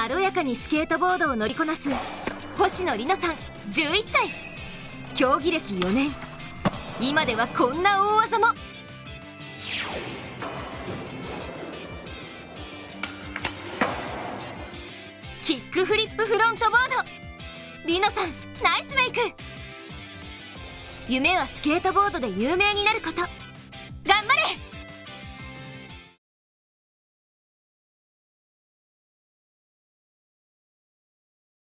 軽やかにスケートボードを乗りこなす星野里乃さん11歳。競技歴4年。今ではこんな大技も。キックフリップフロントボード。里乃さんナイスメイク。夢はスケートボードで有名になること。